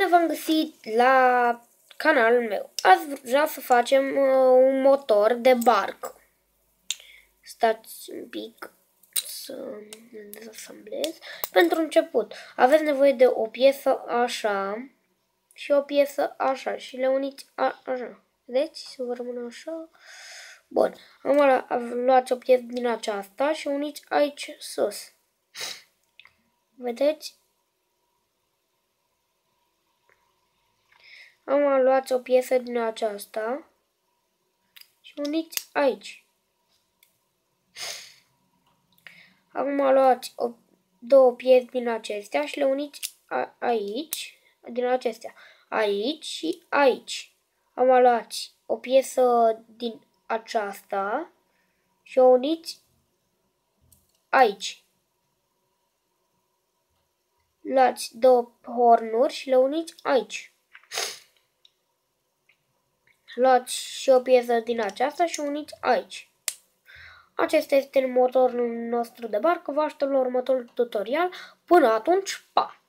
Bine v-am găsit la canalul meu. Azi vreau să facem uh, un motor de barcă. Stați un pic să ne dezasamblez. Pentru început, aveți nevoie de o piesă așa și o piesă așa și le uniți a, așa. Vedeți? Să vă rămână așa. Bun. Am luat o piesă din aceasta și uniți aici sus. Vedeți? Am luat o piesă din aceasta și uniți aici. Acum luați o, două piese din acestea și le uniți a, aici, din acestea, aici și aici. Am luat o piesă din aceasta și o uniți aici. Luați două hornuri și le uniți aici. Luați și o piesă din aceasta și uniți aici. Acesta este motorul nostru de barcă. Vă aștept la următorul tutorial. Până atunci, pa!